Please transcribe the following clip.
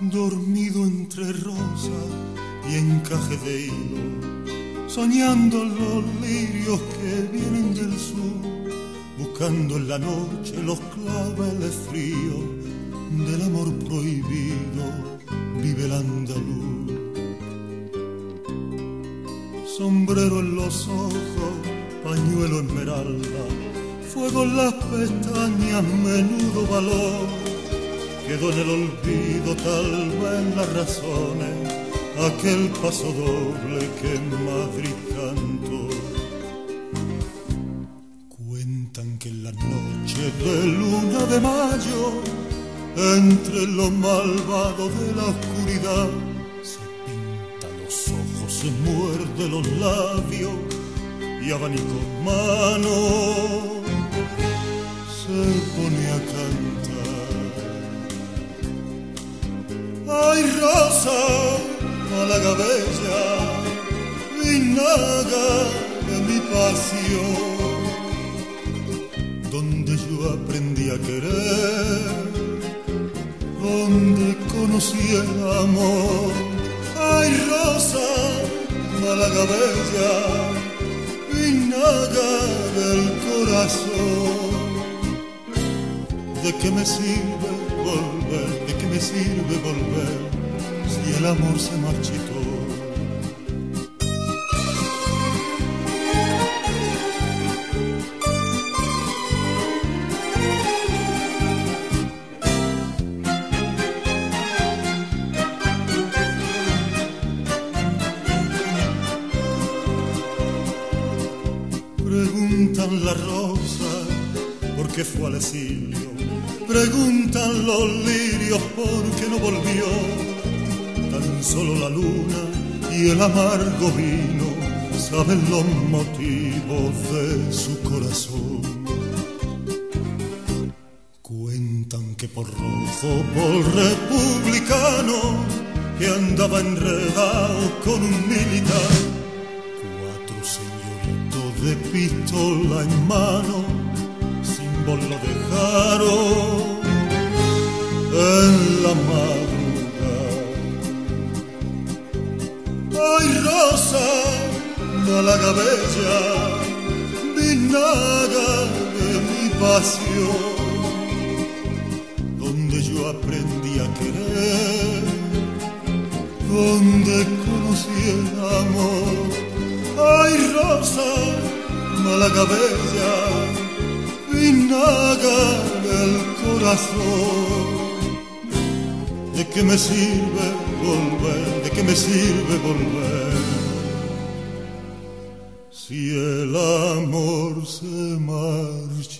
dormido entre rosas y encaje de hilo, soñando los lirios que vienen del sur, buscando en la noche los claveles fríos del amor prohibido, vive el andaluz. Sombrero en los ojos, pañuelo esmeralda, fuego en las pestañas, menudo valor quedó en el olvido tal vez las razones, aquel paso doble que en Madrid cantó. Cuentan que en la noche de luna de mayo, entre lo malvado de la oscuridad, se muerde los labios y abanico mano. Se pone a cantar. Ay, rosa, Málaga bella, vinaga de mi pasión, donde yo aprendí a querer, donde conocí el amor. Ay, rosa, Málaga bella, vinaga del corazón, ¿de qué me sirve volver? me sirve volver si el amor se marchitó? Preguntan la rosa por qué fue al exilio Preguntan los lirios por qué no volvió. Tan solo la luna y el amargo vino saben los motivos de su corazón. Cuentan que por rojo, por republicano, que andaba enredado con un militar. De pistola en mano lo dejaron en la madrugada. Ay, rosa, Málaga bella, vinaga de mi pasión, donde yo aprendí a querer, donde conocí el amor. Ay, rosa, Málaga bella, vinaga del corazón. ¿De qué me sirve volver? ¿De qué me sirve volver? Si el amor se marchó.